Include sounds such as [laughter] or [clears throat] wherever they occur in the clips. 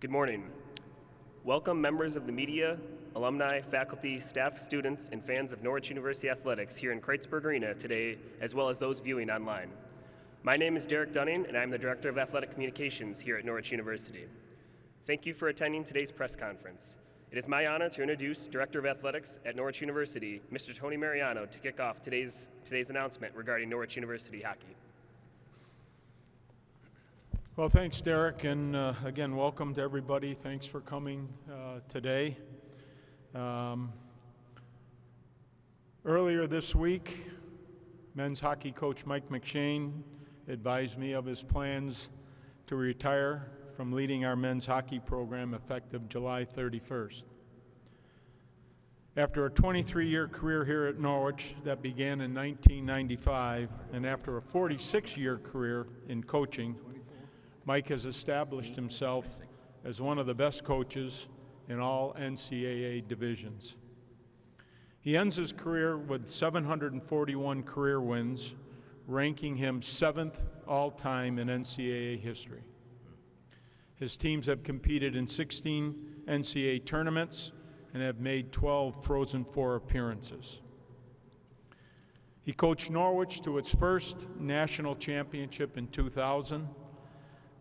Good morning. Welcome, members of the media, alumni, faculty, staff, students, and fans of Norwich University Athletics here in Kreitzberg Arena today, as well as those viewing online. My name is Derek Dunning, and I'm the Director of Athletic Communications here at Norwich University. Thank you for attending today's press conference. It is my honor to introduce Director of Athletics at Norwich University, Mr. Tony Mariano, to kick off today's, today's announcement regarding Norwich University hockey. Well, thanks, Derek, and uh, again, welcome to everybody. Thanks for coming uh, today. Um, earlier this week, men's hockey coach Mike McShane advised me of his plans to retire from leading our men's hockey program effective July 31st. After a 23 year career here at Norwich that began in 1995, and after a 46 year career in coaching, Mike has established himself as one of the best coaches in all NCAA divisions. He ends his career with 741 career wins, ranking him seventh all time in NCAA history. His teams have competed in 16 NCAA tournaments and have made 12 Frozen Four appearances. He coached Norwich to its first national championship in 2000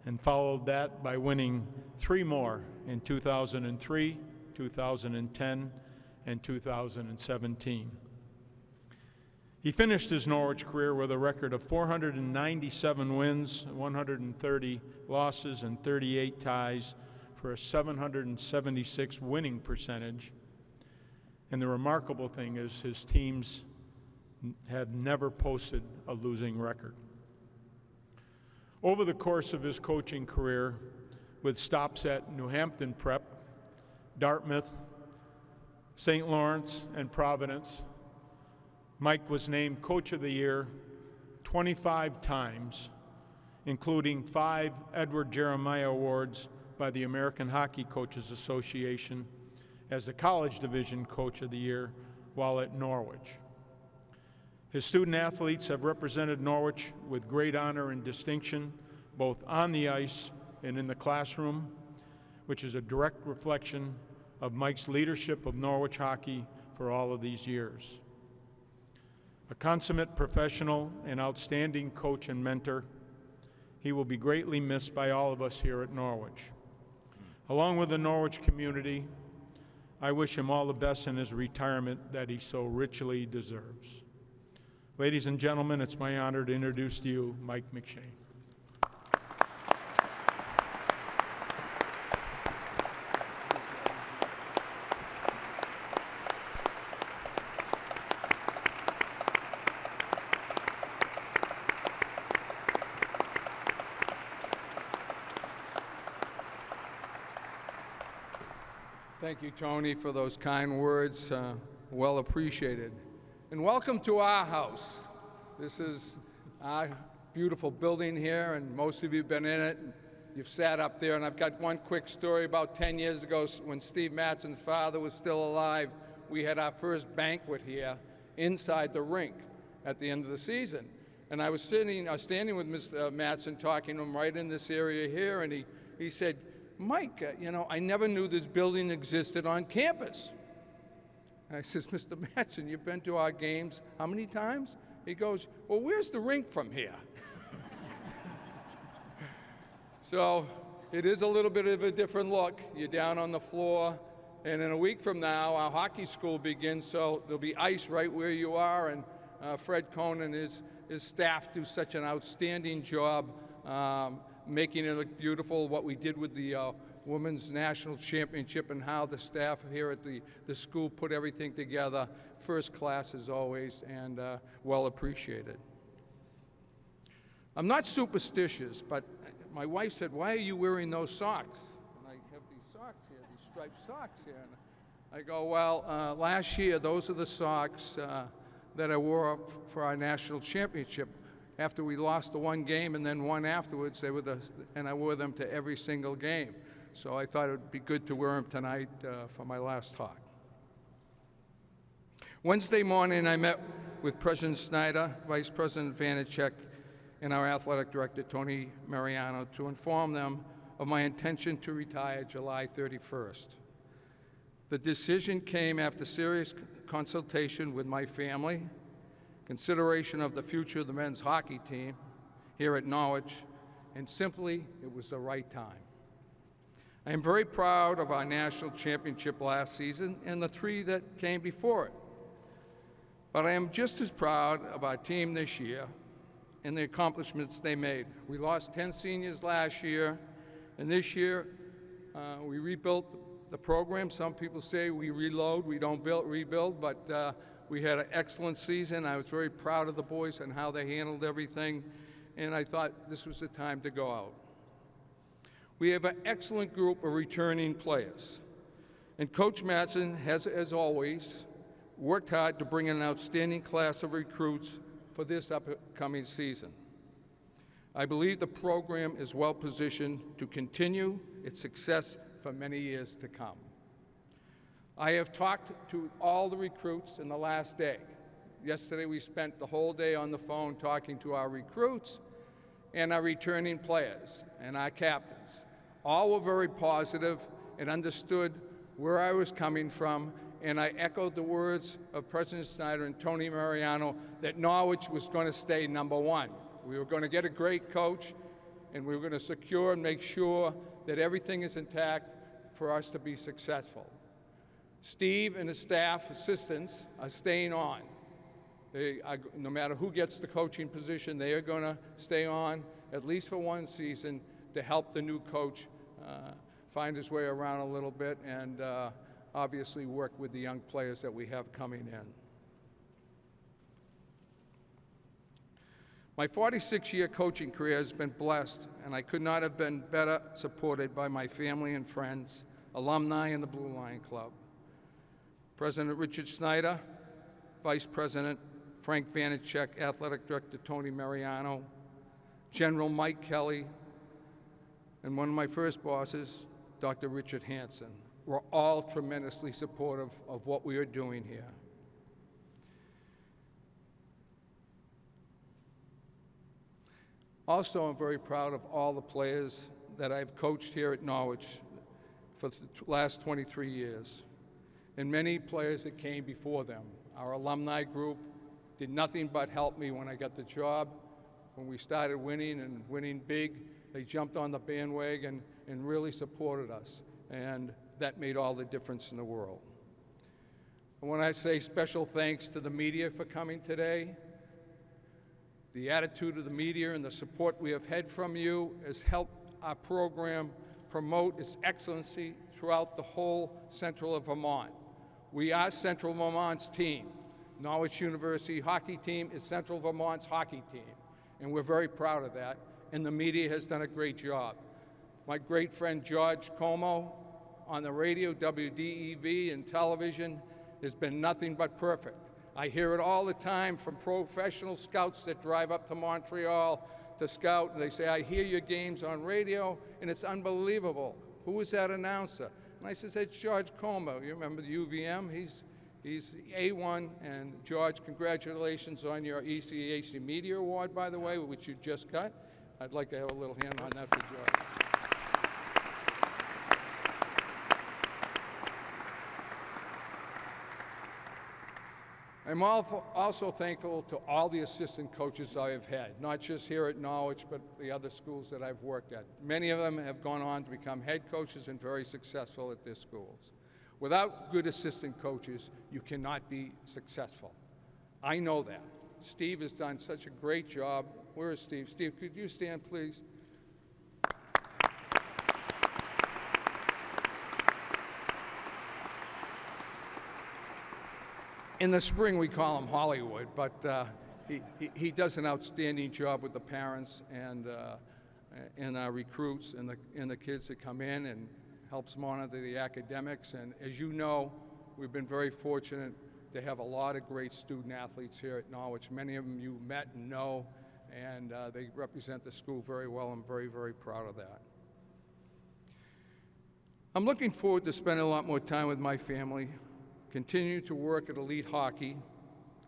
and followed that by winning three more in 2003, 2010, and 2017. He finished his Norwich career with a record of 497 wins, 130 losses, and 38 ties for a 776 winning percentage. And the remarkable thing is his teams have never posted a losing record. Over the course of his coaching career, with stops at New Hampton Prep, Dartmouth, St. Lawrence, and Providence, Mike was named Coach of the Year 25 times, including five Edward Jeremiah Awards by the American Hockey Coaches Association as the College Division Coach of the Year while at Norwich. His student athletes have represented Norwich with great honor and distinction, both on the ice and in the classroom, which is a direct reflection of Mike's leadership of Norwich hockey for all of these years. A consummate professional and outstanding coach and mentor, he will be greatly missed by all of us here at Norwich. Along with the Norwich community, I wish him all the best in his retirement that he so richly deserves. Ladies and gentlemen, it's my honor to introduce to you Mike McShane. Thank you, Tony, for those kind words. Uh, well appreciated. And welcome to our house. This is our beautiful building here, and most of you have been in it. You've sat up there, and I've got one quick story. About 10 years ago, when Steve Matson's father was still alive, we had our first banquet here inside the rink at the end of the season. And I was sitting, I was standing with Mr. Matson talking to him right in this area here, and he, he said, Mike, uh, you know, I never knew this building existed on campus. I says, Mr. Matson, you've been to our games how many times? He goes, Well, where's the rink from here? [laughs] so it is a little bit of a different look. You're down on the floor, and in a week from now, our hockey school begins, so there'll be ice right where you are, and uh, Fred Cohn and his, his staff do such an outstanding job um, making it look beautiful, what we did with the uh, Women's National Championship and how the staff here at the, the school put everything together. First class as always and uh, well appreciated. I'm not superstitious, but my wife said, why are you wearing those socks? And I have these socks here, these striped socks here. And I go, well, uh, last year, those are the socks uh, that I wore for our national championship after we lost the one game and then one afterwards, they were the, and I wore them to every single game. So I thought it would be good to wear them tonight uh, for my last talk. Wednesday morning, I met with President Schneider, Vice President Vanecek, and our athletic director, Tony Mariano, to inform them of my intention to retire July 31st. The decision came after serious consultation with my family, consideration of the future of the men's hockey team here at Norwich, and simply it was the right time. I am very proud of our national championship last season and the three that came before it. But I am just as proud of our team this year and the accomplishments they made. We lost 10 seniors last year, and this year uh, we rebuilt the program. Some people say we reload, we don't build, rebuild, but uh, we had an excellent season. I was very proud of the boys and how they handled everything, and I thought this was the time to go out. We have an excellent group of returning players. And Coach Matson has, as always, worked hard to bring an outstanding class of recruits for this upcoming season. I believe the program is well positioned to continue its success for many years to come. I have talked to all the recruits in the last day. Yesterday, we spent the whole day on the phone talking to our recruits and our returning players and our captains. All were very positive and understood where I was coming from, and I echoed the words of President Schneider and Tony Mariano that Norwich was going to stay number one. We were going to get a great coach, and we were going to secure and make sure that everything is intact for us to be successful. Steve and his staff assistants are staying on. Are, no matter who gets the coaching position, they are going to stay on at least for one season to help the new coach uh, find his way around a little bit and uh, obviously work with the young players that we have coming in. My 46 year coaching career has been blessed, and I could not have been better supported by my family and friends, alumni, and the Blue Line Club. President Richard Schneider, Vice President Frank Vanecek, Athletic Director Tony Mariano, General Mike Kelly, and one of my first bosses, Dr. Richard Hanson, were all tremendously supportive of what we are doing here. Also, I'm very proud of all the players that I've coached here at Norwich for the last 23 years, and many players that came before them. Our alumni group did nothing but help me when I got the job. When we started winning and winning big, they jumped on the bandwagon and really supported us, and that made all the difference in the world. And when I say special thanks to the media for coming today, the attitude of the media and the support we have had from you has helped our program promote its excellency throughout the whole Central of Vermont. We are Central Vermont's team. Norwich University hockey team is Central Vermont's hockey team, and we're very proud of that, and the media has done a great job. My great friend George Como on the radio, WDEV, and television has been nothing but perfect. I hear it all the time from professional scouts that drive up to Montreal to scout, and they say, I hear your games on radio, and it's unbelievable. Who is that announcer? And I said, it's George Como. You remember the UVM? He's, he's A1, and George, congratulations on your ECAC Media Award, by the way, which you just got. I'd like to have a little hand on that for George. I'm also thankful to all the assistant coaches I have had, not just here at Norwich, but the other schools that I've worked at. Many of them have gone on to become head coaches and very successful at their schools. Without good assistant coaches, you cannot be successful. I know that. Steve has done such a great job. Where is Steve? Steve, could you stand, please? In the spring, we call him Hollywood, but uh, he, he, he, does an outstanding job with the parents and, uh, and our recruits and the, and the kids that come in and helps monitor the academics. And as you know, we've been very fortunate to have a lot of great student athletes here at Norwich. Many of them you met and know, and uh, they represent the school very well. I'm very, very proud of that. I'm looking forward to spending a lot more time with my family, continue to work at elite hockey,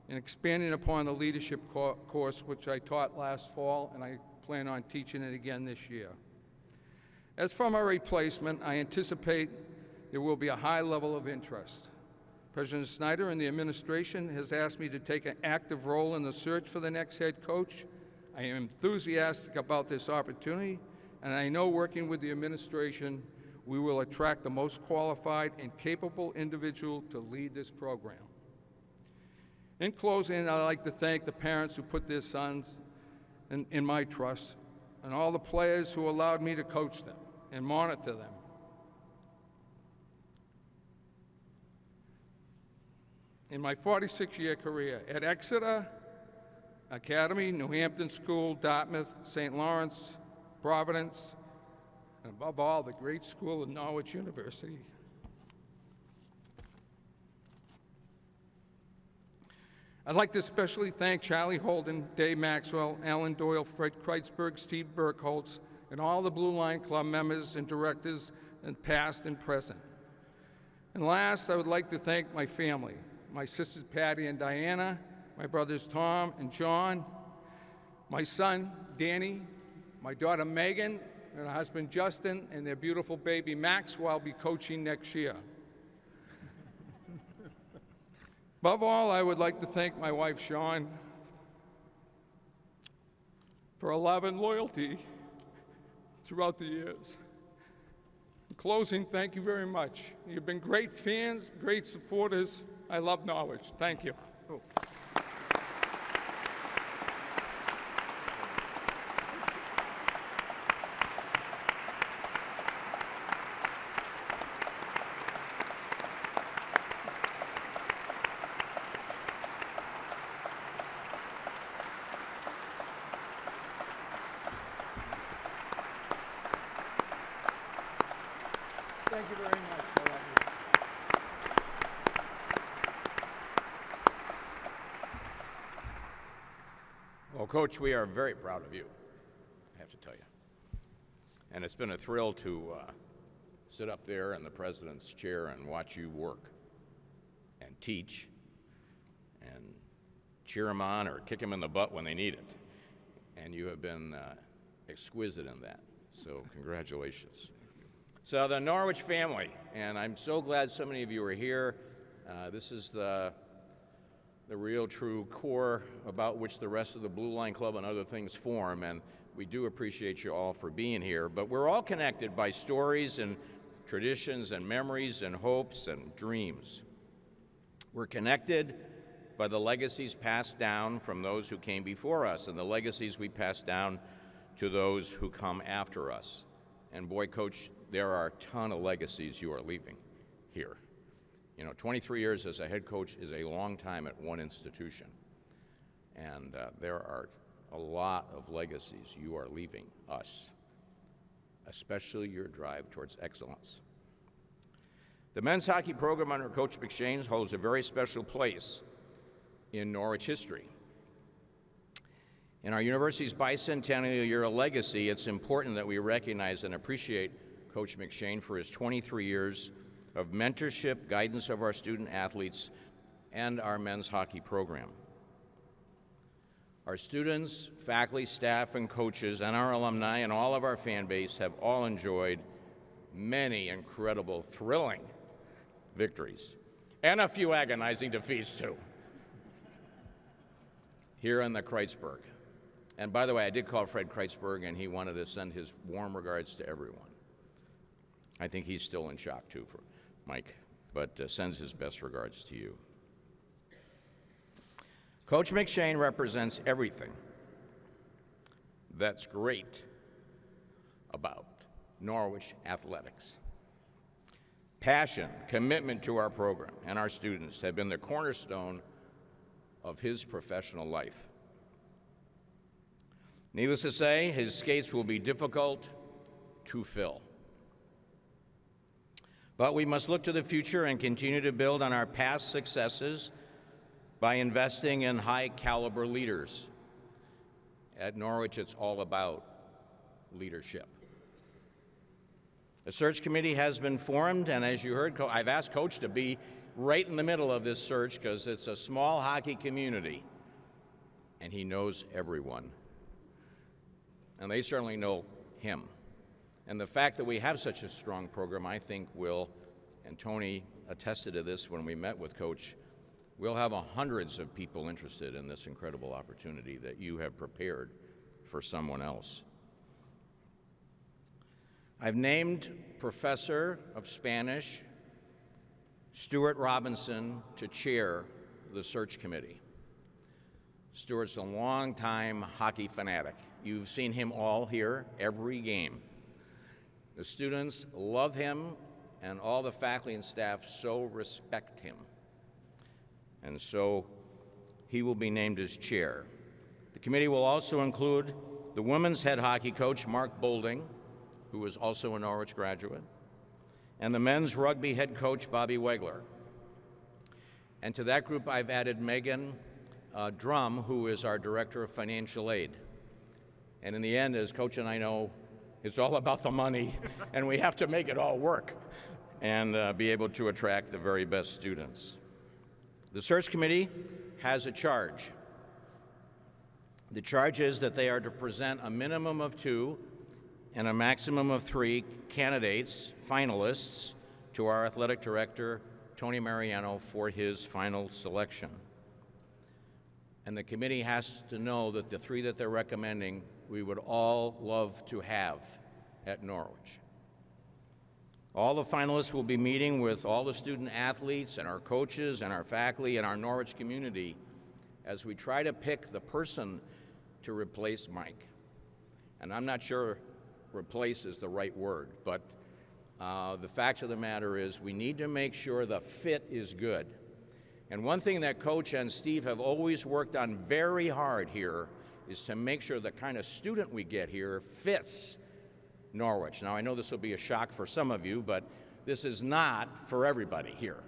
and expanding upon the leadership co- course which I taught last fall, and I plan on teaching it again this year. As for my replacement, I anticipate there will be a high level of interest. President Schneider and the administration has asked me to take an active role in the search for the next head coach. I am enthusiastic about this opportunity, and I know working with the administration, we will attract the most qualified and capable individual to lead this program. In closing, I'd like to thank the parents who put their sons in, in my trust and all the players who allowed me to coach them and monitor them. In my 46 year career at Exeter, Academy, New Hampton School, Dartmouth, St. Lawrence, Providence, and above all, the great school of Norwich University. I'd like to especially thank Charlie Holden, Dave Maxwell, Alan Doyle, Fred Kreitzberg, Steve Burkholz, and all the Blue Line Club members and directors, and past and present. And last, I would like to thank my family, my sisters Patty and Diana, my brothers Tom and John, my son Danny, my daughter Megan, and her husband Justin, and their beautiful baby Max, who I'll be coaching next year. Above all, I would like to thank my wife Sean for her love and loyalty throughout the years. In closing, thank you very much. You've been great fans, great supporters. I love Norwich. Thank you. Thank you very much. Well, Coach, we are very proud of you, I have to tell you. And it's been a thrill to uh, sit up there in the president's chair and watch you work and teach and cheer them on or kick them in the butt when they need it. And you have been uh, exquisite in that. So, congratulations. So, the Norwich family, and I'm so glad so many of you are here. Uh, this is the the real true core about which the rest of the Blue Line Club and other things form. And we do appreciate you all for being here. But we're all connected by stories and traditions and memories and hopes and dreams. We're connected by the legacies passed down from those who came before us and the legacies we pass down to those who come after us. And boy, Coach, there are a ton of legacies you are leaving here. You know, 23 years as a head coach is a long time at one institution. And uh, there are a lot of legacies you are leaving us, especially your drive towards excellence. The men's hockey program under Coach McShane holds a very special place in Norwich history. In our university's bicentennial year of legacy, it's important that we recognize and appreciate Coach McShane for his 23 years of mentorship, guidance of our student athletes, and our men's hockey program. Our students, faculty, staff, and coaches, and our alumni, and all of our fan base have all enjoyed many incredible, thrilling victories, and a few agonizing defeats, too, here in the Kreitzberg. And by the way, I did call Fred Kreitzberg, and he wanted to send his warm regards to everyone. I think he's still in shock, too, for Mike, but uh, sends his best regards to you. Coach McShane represents everything that's great about Norwich athletics. Passion, commitment to our program and our students have been the cornerstone of his professional life. Needless to say, his skates will be difficult to fill. But we must look to the future and continue to build on our past successes by investing in high caliber leaders. At Norwich, it's all about leadership. A search committee has been formed, and as you heard, I've asked Coach to be right in the middle of this search because it's a small hockey community, and he knows everyone. And they certainly know him. And the fact that we have such a strong program, I think, will, and Tony attested to this when we met with Coach, we'll have hundreds of people interested in this incredible opportunity that you have prepared for someone else. I've named Professor of Spanish Stuart Robinson to chair the search committee. Stuart's a longtime hockey fanatic. You've seen him all here, every game. The students love him, and all the faculty and staff so respect him. And so he will be named as chair. The committee will also include the women's head hockey coach, Mark Bolding, who is also a Norwich graduate, and the men's rugby head coach, Bobby Wegler. And to that group, I've added Megan uh, Drum, who is our director of financial aid. And in the end, as Coach and I know, it's all about the money, and we have to make it all work and uh, be able to attract the very best students. The search committee has a charge. The charge is that they are to present a minimum of two and a maximum of three candidates, finalists, to our athletic director, Tony Mariano, for his final selection. And the committee has to know that the three that they're recommending, we would all love to have at Norwich. All the finalists will be meeting with all the student athletes and our coaches and our faculty and our Norwich community as we try to pick the person to replace Mike. And I'm not sure replace is the right word, but uh, the fact of the matter is we need to make sure the fit is good. And one thing that Coach and Steve have always worked on very hard here is to make sure the kind of student we get here fits Norwich. Now, I know this will be a shock for some of you, but this is not for everybody here.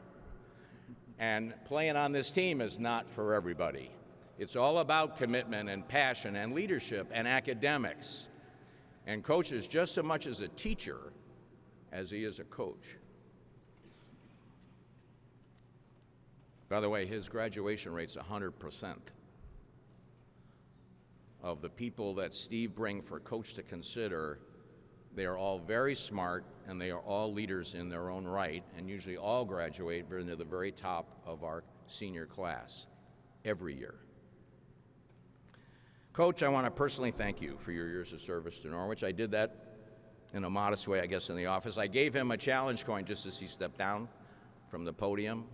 And playing on this team is not for everybody. It's all about commitment and passion and leadership and academics. And coach is just as much as a teacher as he is a coach. By the way, his graduation rate's 100%. Of the people that Steve bring for coach to consider, they are all very smart and they are all leaders in their own right, and usually all graduate near the very top of our senior class every year. Coach, I want to personally thank you for your years of service to Norwich. I did that in a modest way, I guess, in the office. I gave him a challenge coin just as he stepped down from the podium,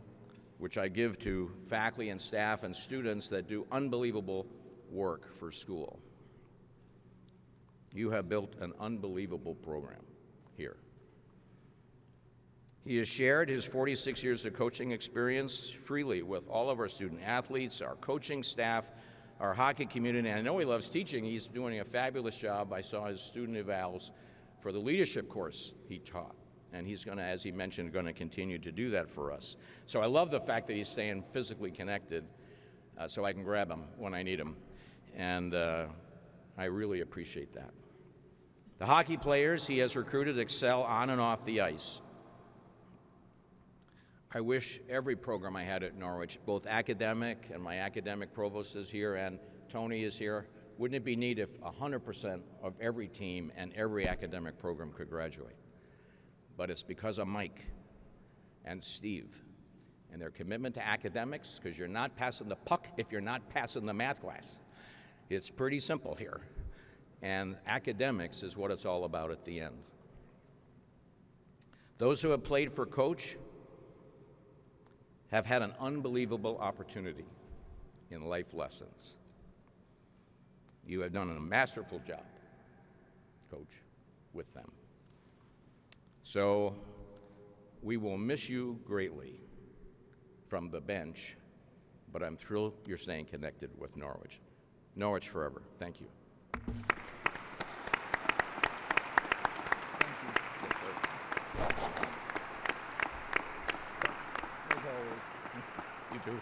which I give to faculty and staff and students that do unbelievable work for school. You have built an unbelievable program here. He has shared his 46 years of coaching experience freely with all of our student athletes, our coaching staff, our hockey community. And I know he loves teaching. He's doing a fabulous job. I saw his student evals for the leadership course he taught. And he's going to, as he mentioned, going to continue to do that for us. So I love the fact that he's staying physically connected uh, so I can grab him when I need him. And uh, I really appreciate that. The hockey players he has recruited excel on and off the ice. I wish every program I had at Norwich, both academic and my academic provost is here and Tony is here. Wouldn't it be neat if 100% of every team and every academic program could graduate? But it's because of Mike and Steve and their commitment to academics, because you're not passing the puck if you're not passing the math class. It's pretty simple here. And academics is what it's all about at the end. Those who have played for coach have had an unbelievable opportunity in life lessons. You have done a masterful job, Coach, with them. So we will miss you greatly from the bench, but I'm thrilled you're staying connected with Norwich. Norwich forever. Thank you. You too. [laughs]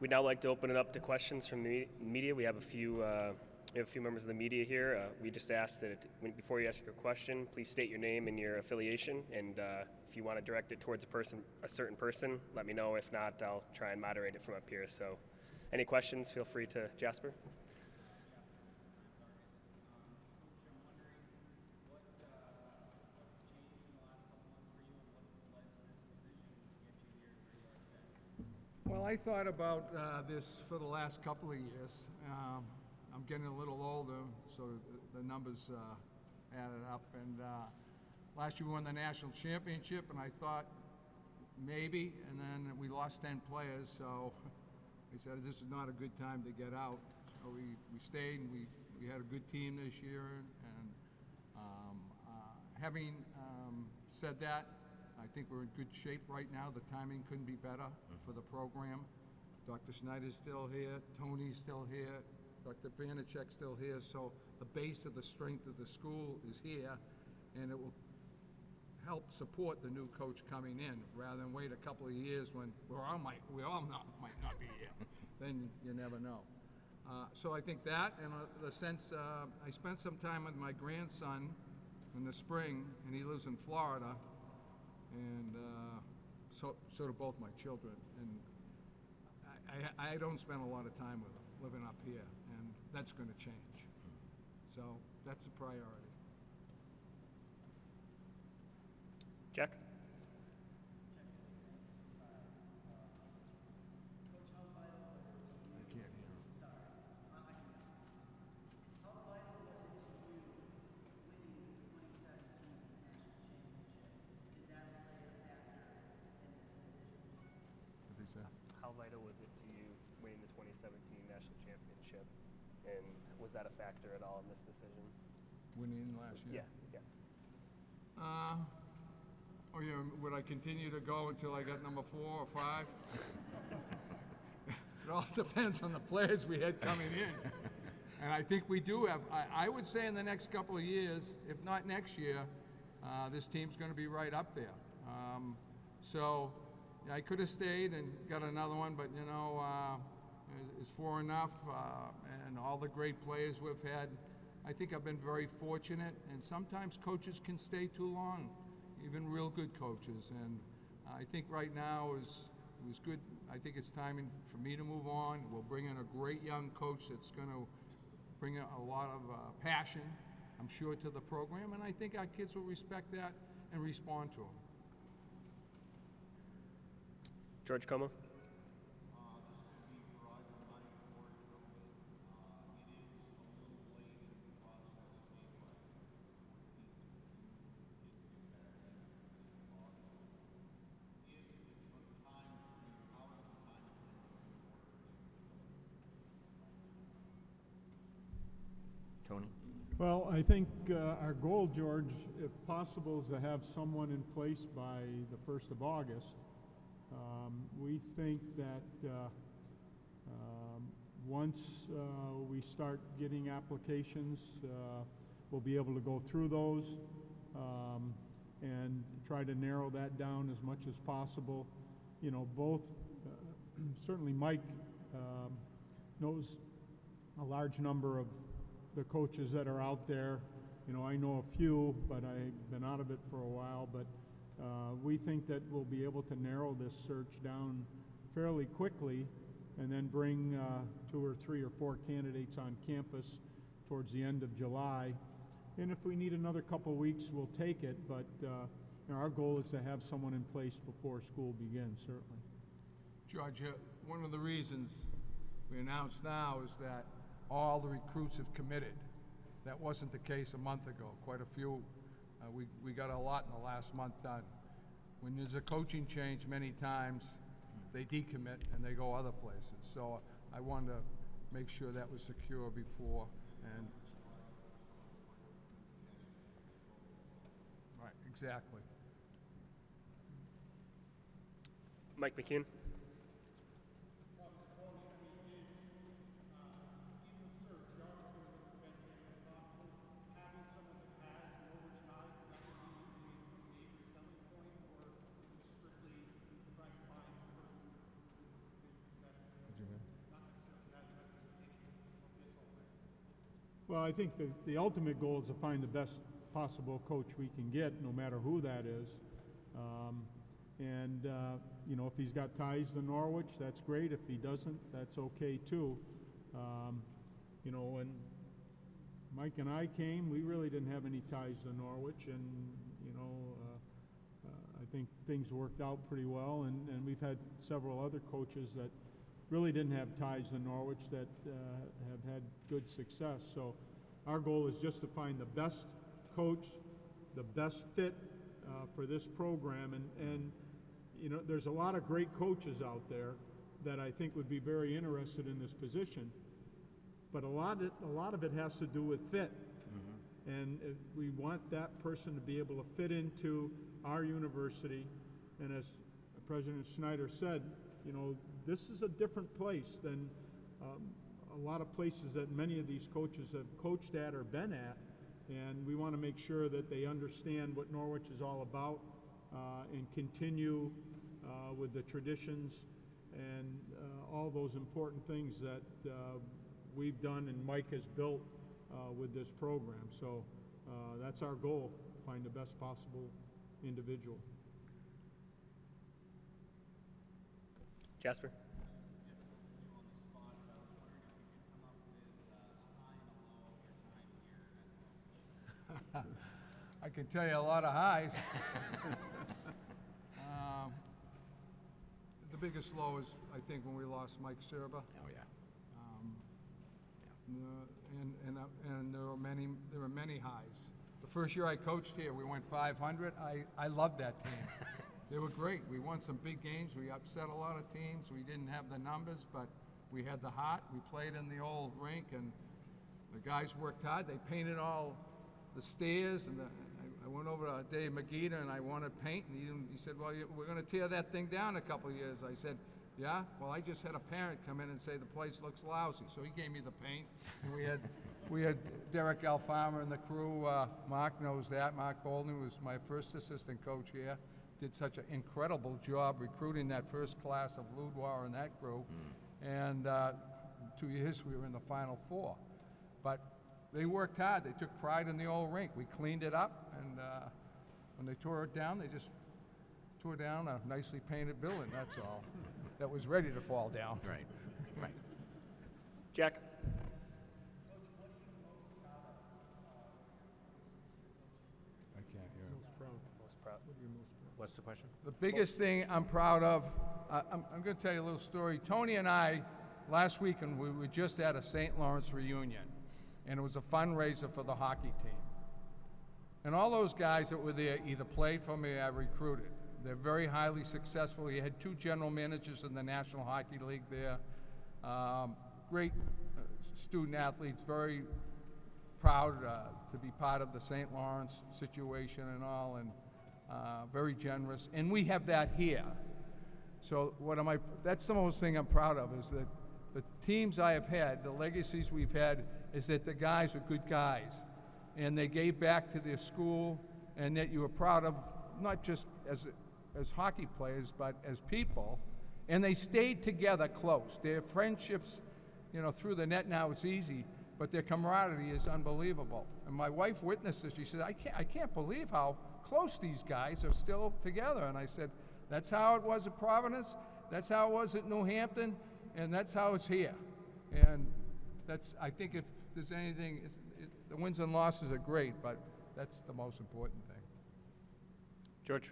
We'd now like to open it up to questions from the media. We have a few uh, We have a few members of the media here. Uh, we just ask that it, when, before you ask your question, please state your name and your affiliation. And uh, if you want to direct it towards a person, a certain person, let me know. If not, I'll try and moderate it from up here. So, any questions? Feel free to Jasper. Well, I thought about uh, this for the last couple of years. Um, I'm getting a little older, so the, the numbers uh, added up. And uh, last year we won the national championship, and I thought maybe, and then we lost 10 players, so I said this is not a good time to get out. So we, we stayed, and we, we had a good team this year. And um, uh, having um, said that, I think we're in good shape right now. The timing couldn't be better for the program. Dr. Schneider's still here, Tony's still here, Dr. Vanecek's still here, so the base of the strength of the school is here, and it will help support the new coach coming in, rather than wait a couple of years when we all might, we all not, might not be here. [laughs] Then you never know. Uh, so I think that, and uh, the sense, uh, I spent some time with my grandson in the spring, and he lives in Florida, and uh, so so do both my children. And I, I, I don't spend a lot of time with them living up here, and that's going to change. So that's a priority. Jack. I can't hear him. What'd he say? How vital was it to you winning the 2017 national championship? And was that a factor at all in this decision? Winning last year. Yeah, yeah. Uh, oh would I continue to go until I got number four or five? it all depends on the players we had coming in. And I think we do have, I, I would say in the next couple of years, if not next year, uh, this team's going to be right up there. Um, so yeah, I could have stayed and got another one, but you know, uh, is, is four enough? Uh, and all the great players we've had, I think I've been very fortunate. And sometimes coaches can stay too long, even real good coaches. And I think right now is was good. I think it's time for me to move on. We'll bring in a great young coach that's going to bring a, lot of uh, passion, I'm sure, to the program. And I think our kids will respect that and respond to them. George Como. Tony? Well, I think uh, our goal, George, if possible, is to have someone in place by the 1st of August. Um, We think that uh, um, once uh, we start getting applications, uh, we'll be able to go through those um, and try to narrow that down as much as possible. You know, both, uh, [clears throat] certainly Mike um, knows a large number of the coaches that are out there. You know, I know a few, but I've been out of it for a while. But uh, we think that we'll be able to narrow this search down fairly quickly and then bring uh, two or three or four candidates on campus towards the end of July. And if we need another couple weeks, we'll take it. But uh, you know, our goal is to have someone in place before school begins, certainly. George, uh, one of the reasons we announced now is that all the recruits have committed. That wasn't the case a month ago. Quite a few, uh, we, we got a lot in the last month done. When there's a coaching change, many times they decommit and they go other places. So I wanted to make sure that was secure before and. Right, exactly. Mike McKeon. Well, I think the, the ultimate goal is to find the best possible coach we can get, no matter who that is. Um, and, uh, you know, if he's got ties to Norwich, that's great. If he doesn't, that's okay too. Um, you know, when Mike and I came, we really didn't have any ties to Norwich, and, you know, uh, uh, I think things worked out pretty well, and, and we've had several other coaches that really didn't have ties to Norwich that uh, have had good success. So our goal is just to find the best coach, the best fit uh, for this program, and, and you know, there's a lot of great coaches out there that I think would be very interested in this position. But a lot, of, a lot of it has to do with fit. And uh, we want that person to be able to fit into our university. And as President Schneider said, you know, this is a different place than um, a lot of places that many of these coaches have coached at or been at. And we want to make sure that they understand what Norwich is all about uh, and continue uh, with the traditions and uh, all those important things that uh, we've done and Mike has built uh, with this program. So uh, that's our goal, find the best possible individual. Jasper? [laughs] I can tell you a lot of highs. [laughs] Um, The biggest low is, I think, when we lost Mike Serba. Oh, yeah. Uh, And, and, uh, and there were many, there were many highs. The first year I coached here, we went 500. I, I loved that team. [laughs] They were great. We won some big games. We upset a lot of teams. We didn't have the numbers, but we had the heart. We played in the old rink, and the guys worked hard. They painted all the stairs, and the, I, I went over to Dave McGeeta, and I wanted paint, and he, he said, well, you, we're going to tear that thing down in a couple of years. I said, yeah? Well, I just had a parent come in and say the place looks lousy, so he gave me the paint. And we had, we had Derek Alfama and the crew. Uh, Mark knows that. Mark Bolding was my first assistant coach here. Did such an incredible job recruiting that first class of Ludwar and that crew. And uh, two years we were in the Final Four. But they worked hard. They took pride in the old rink. We cleaned it up, and uh, when they tore it down, they just tore down a nicely painted building, that's all, that was ready to fall down. Right, [laughs] right. Jack? I can't hear. What's the question? The biggest thing I'm proud of, I- I'm, I'm going to tell you a little story. Tony and I, last weekend, we were just at a St. Lawrence reunion, and it was a fundraiser for the hockey team. And all those guys that were there either played for me or I recruited. They're very highly successful. He had two general managers in the National Hockey League there. Um, great uh, student athletes, very proud uh, to be part of the St. Lawrence situation and all, and uh, very generous. And we have that here. So what am I? That's the most thing I'm proud of is that the teams I have had, the legacies we've had, is that the guys are good guys, and they gave back to their school, and that you were proud of not just as as hockey players, but as people, and they stayed together close. Their friendships, you know, through the net now it's easy, but their camaraderie is unbelievable. And my wife witnessed this. She said, "I can't, I can't believe how close these guys are still together." And I said, "That's how it was at Providence. That's how it was at New Hampton, and that's how it's here." And that's, I think, if there's anything, it, the wins and losses are great, but that's the most important thing. George?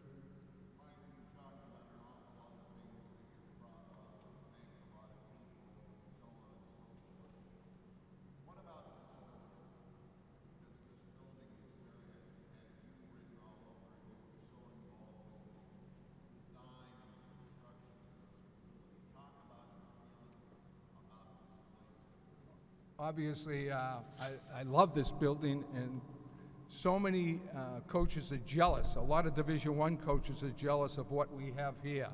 Obviously, uh, I, I love this building, and so many uh, coaches are jealous. A lot of Division One coaches are jealous of what we have here.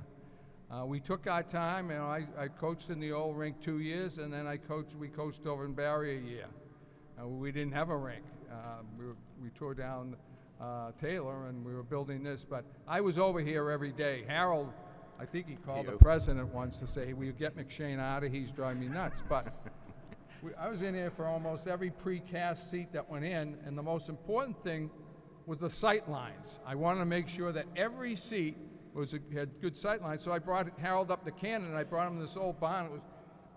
Uh, we took our time, and I, I coached in the old rink two years, and then I coached. We coached over in Barre a year. Uh, we didn't have a rink. Uh, we, were, we tore down uh, Taylor, and we were building this. But I was over here every day. Harold, I think he called the You. president once to say, "Will you get McShane out of? here? He's driving me nuts." But we, I was in here for almost every precast seat that went in, and the most important thing was the sight lines. I wanted to make sure that every seat was had good sight lines. So I brought Harold up to Canton, and I brought him this old barn. It was,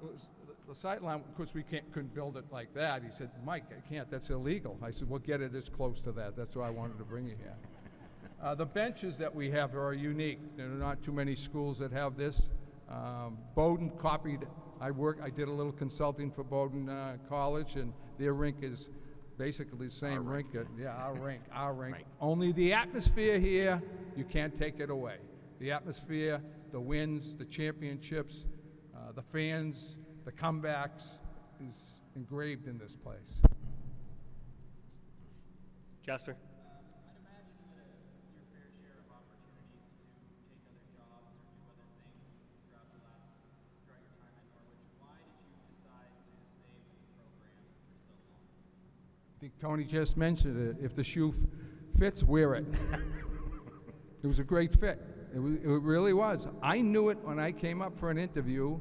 it was the sight line. Of course, we can't, couldn't build it like that. He said, "Mike, I can't. That's illegal." I said, "We'll get it as close to that. That's why I wanted to bring you here." Uh, the benches that we have are unique. There are not too many schools that have this. Um, Bowdoin copied. I work. I did a little consulting for Bowdoin uh, College, and their rink is basically the same rink. uh, yeah, our rink, [laughs] our rink. Only the atmosphere here, you can't take it away. The atmosphere, the wins, the championships, uh, the fans, the comebacks is engraved in this place. Jasper? I'd imagine you had a, your fair share of opportunities to take other jobs or do other things throughout the last, throughout your time at Norwich. Why did you decide to stay with the program for so long? I think Tony just mentioned it. If the shoe fits, wear it. it was a great fit. It, it really was. I knew it when I came up for an interview.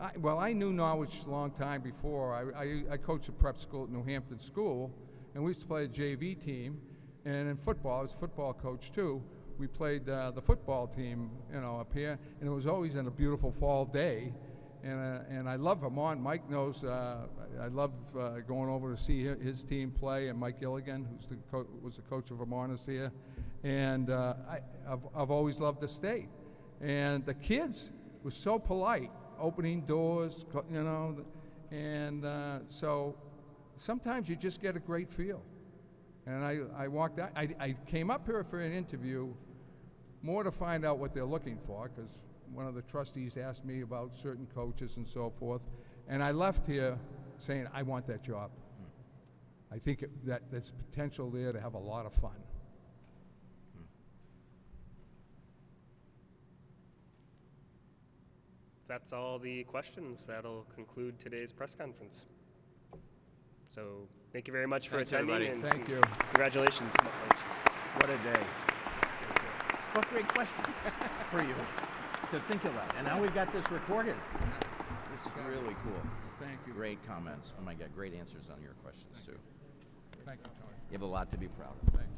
I, well, I knew Norwich a long time before. I, I, I coached a prep school at New Hampton School, and we used to play a JV team. And in football, I was a football coach too. We played uh, the football team, you know, up here, and it was always on a beautiful fall day and uh, and I love Vermont. Mike knows uh, I love uh, going over to see his team play, and Mike Gilligan, who's the co- was the coach of Vermont, is here, and uh, I, I've I've always loved the state, and the kids were so polite, opening doors, you know, and uh, so sometimes you just get a great feel, and I I walked out. I I came up here for an interview more to find out what they're looking for, because one of the trustees asked me about certain coaches and so forth, and I left here saying, I want that job. I think it, that there's potential there to have a lot of fun. If that's all the questions, that'll conclude today's press conference. So, thank you very much for Thanks, attending. everybody. and Thank you. Congratulations. What a day. What great questions [laughs] for you to think about. And now we've got this recorded. This is really cool. Thank you. Great comments. Oh my God, great answers on your questions too. Thank you, Tony. You have a lot to be proud of. Thank you.